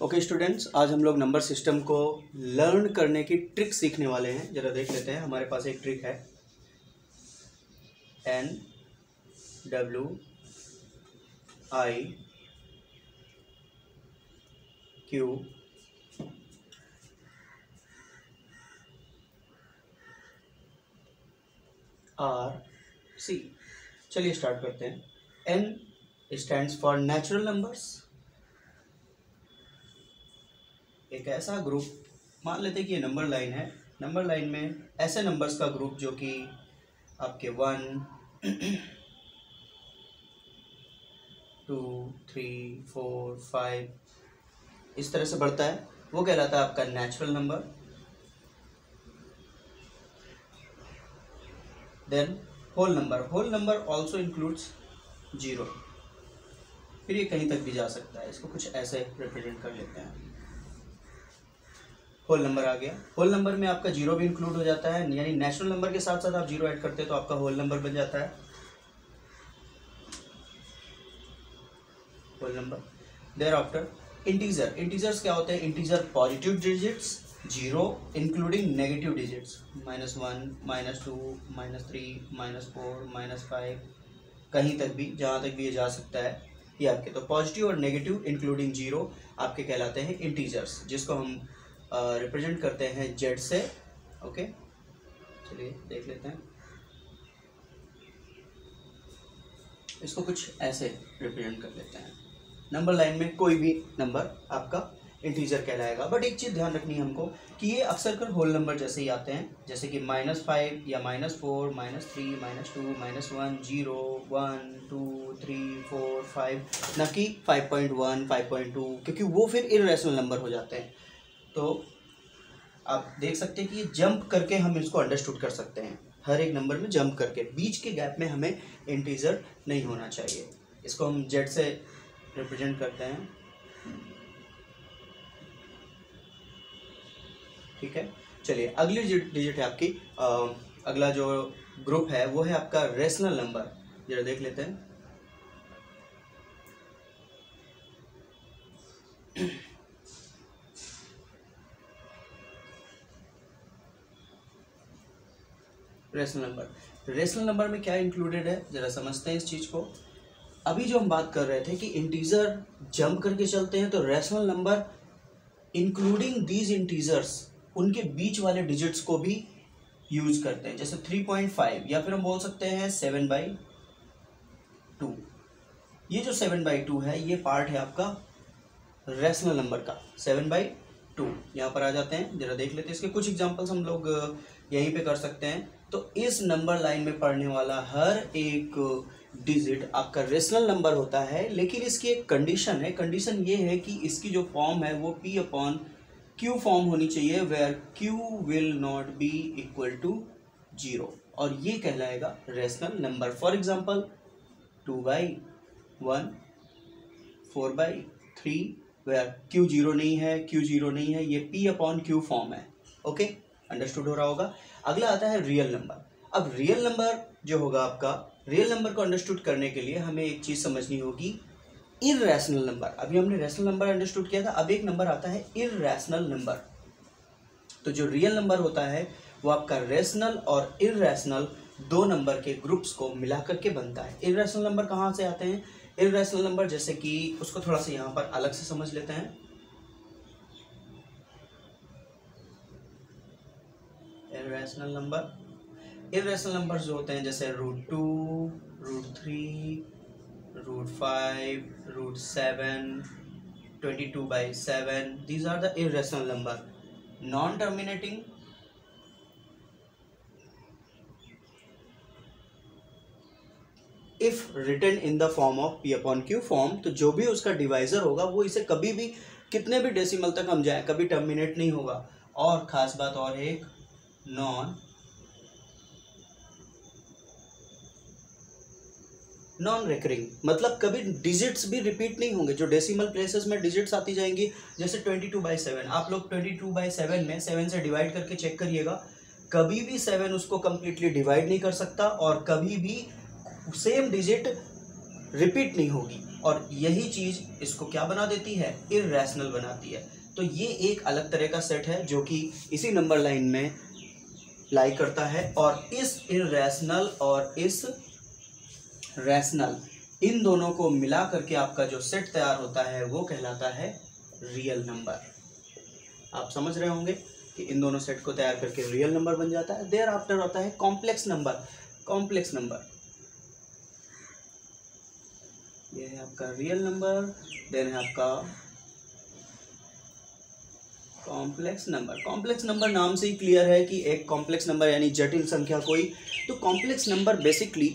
Okay students आज हम लोग नंबर सिस्टम को लर्न करने की ट्रिक सीखने वाले हैं। ज़रा देख लेते हैं, हमारे पास एक ट्रिक है। N W I Q R C चलिए स्टार्ट करते हैं। N stands for natural numbers एक ऐसा ग्रुप मान लेते हैं कि ये नंबर लाइन है। नंबर लाइन में ऐसे नंबर्स का ग्रुप जो कि आपके one two three four five इस तरह से बढ़ता है। वो कहलाता है आपका natural number then whole number whole number also includes zero फिर ये कहीं तक भी जा सकता है। इसको कुछ ऐसे रिप्रेजेंट कर लेते हैं। होल नंबर आ गया। होल नंबर में आपका ज़ीरो भी इंक्लूड हो जाता है, यानी नेचुरल नंबर के साथ साथ आप ज़ीरो ऐड करते हैं तो आपका होल नंबर बन जाता है। Whole number there after integer integers क्या होते हैं? Integer positive digits zero including negative digits minus one minus two minus three minus four minus five कहीं तक भी, जहाँ तक भी ये जा सकता है, ये आपके। तो पॉजिटिव और नेगेटिव इंक्लूडिंग ज़ीरो आपके कहलाते हैं इंटीजर्स जिसको हम रिप्रेजेंट करते हैं जेड से ओके चलिए, देख लेते हैं। इसको कुछ ऐसे रिप्रेजेंट कर लेते हैं। नंबर लाइन में कोई भी नंबर आपका इंटीजर कहलाएगा। बट एक चीज़ ध्यान रखनी है हमको कि ये अक्सर कर होल नंबर जैसे ही आते हैं। जैसे कि माइनस फाइव या minus four minus three minus two minus one zero one two three four five न कि five point one five point two क्योंकि वो फिर इरेशनल नंबर हो जाते हैं। तो आप देख सकते हैं कि ये जंप करके हम इसको अंडरस्टूड कर सकते हैं। हर एक नंबर में जंप करके। बीच के गैप में हमें इंटीजर नहीं होना चाहिए। इसको हम जेड से रिप्रेजेंट करते हैं। ठीक है? चलिए अगली डिजिट है आपकी आ, अगला जो ग्रुप है वो है आपका रेशनल नंबर जरा देख लेते हैं। रेशनल नंबर रेशनल नंबर में क्या इंक्लूडेड है? ज़रा समझते हैं इस चीज़ को। अभी जो हम बात कर रहे थे कि इंटीजर जंप करके चलते हैं तो rational number including these integers उनके बीच वाले डिजिट्स को भी यूज़ करते हैं। जैसे थ्री पॉइंट फाइव या फिर हम बोल सकते हैं सेवन बाई टू ये जो सेवन बाई टू है, ये पार्ट है आपका रेशनल नंबर का। सेवन बाई टू यहाँ पर आ जाते हैं, जरा देख लेते हैं इसके। कुछ एग्जांपल्स हम लोग यहीं पे कर सकते हैं। तो इस नंबर लाइन में पढ़ने वाला हर एक डिजिट आपका रेशनल नंबर होता है, लेकिन इसकी एक कंडीशन है। कंडीशन ये है कि इसकी जो फॉर्म है, वो पी अपॉन क्यू फॉर्म होनी चाहिए where Q will not be equal to zero और ये कहलाएगा rational number for example two by one four by three where Q zero नहीं है क्यू ज़ीरो नहीं है, ये पी अपॉन क्यू फॉर्म है। ओके अंडरस्टूड हो रहा होगा। अगला आता है रियल नंबर अब रियल नंबर जो होगा आपका रियल नंबर को अंडरस्टूड करने के लिए हमें एक चीज़ समझनी होगी इरेशनल नंबर अभी हमने रैशनल नंबर अंडरस्टूड किया था, अब एक नंबर आता है इरेशनल नंबर तो जो रियल नंबर होता है, वो आपका रेशनल और इरेशनल दो नंबर के ग्रुप्स को मिला करके बनता है। इरेशनल नंबर कहाँ से आते हैं? इरेशनल नंबर जैसे कि उसको थोड़ा सा यहाँ पर अलग से समझ लेते हैं। इरेशनल नंबर इरेशनल नंबर जो होते हैं, जैसे root two root three root five root seven twenty two by seven these are the irrational number non terminating if return in the form of P upon Q form तो जो भी उसका divisor होगा, वो इसे कभी भी, कितने भी डेसिमल तक हम जाए, कभी टर्मिनेट नहीं होगा। और खास बात और एक नॉन नॉन रेकरिंग मतलब कभी डिजिट्स भी रिपीट नहीं होंगे, जो डेसिमल प्लेसेस में डिजिट्स आती जाएँगी, जैसे ट्वेंटी टू बाई सेवन आप लोग ट्वेंटी टू बाई सेवन में सेवन से डिवाइड करके चेक करिएगा, कभी भी सेवन उसको कंप्लीटली डिवाइड नहीं कर सकता और कभी भी सेम डिजिट रिपीट नहीं होगी, और यही चीज़ इसको क्या बना देती है? इरेशनल बनाती है। तो ये एक अलग तरह का सेट है, जो कि इसी नंबर लाइन में लाई करता है और इस इरेशनल और इस रैशनल इन दोनों को मिला करके आपका जो सेट तैयार होता है, वो कहलाता है रियल नंबर आप समझ रहे होंगे कि इन दोनों सेट को तैयार करके रियल नंबर बन जाता है। देयर आफ्टर होता है कॉम्प्लेक्स नंबर कॉम्प्लेक्स नंबर ये है आपका रियल नंबर देन है आपका कॉम्प्लेक्स नंबर कॉम्प्लेक्स नंबर नाम से ही क्लियर है कि एक कॉम्प्लेक्स नंबर यानी जटिल संख्या कोई। तो कॉम्प्लेक्स नंबर बेसिकली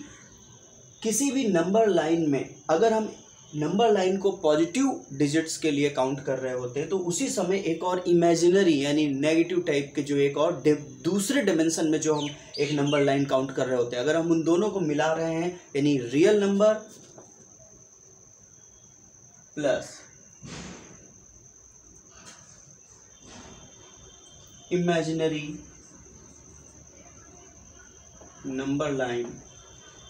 किसी भी नंबर लाइन में अगर हम नंबर लाइन को पॉजिटिव डिजिट्स के लिए काउंट कर रहे होते हैं तो उसी समय एक और इमेजिनरी यानी नेगेटिव टाइप के जो एक और दूसरे डिमेंशन में जो हम एक नंबर लाइन काउंट कर रहे होते हैं अगर हम उन दोनों को मिला रहे हैं, यानी real number plus imaginary number line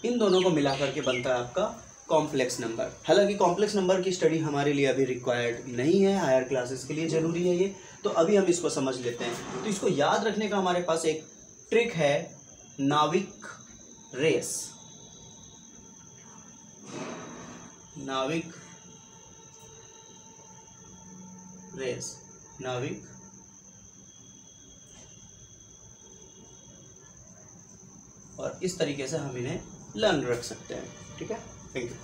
इन दोनों को मिला करके बनता है आपका कॉम्प्लेक्स नंबर हालाँकि कॉम्प्लेक्स नंबर की स्टडी हमारे लिए अभी रिक्वायर्ड नहीं है हायर क्लासेस के लिए ज़रूरी है ये। तो अभी हम इसको समझ लेते हैं। तो इसको याद रखने का हमारे पास एक ट्रिक है, नाविक रेस। नाविक रेस। नाविक और इस तरीके से हम इन्हें लर्न रख सकते हैं। ठीक है? Thank you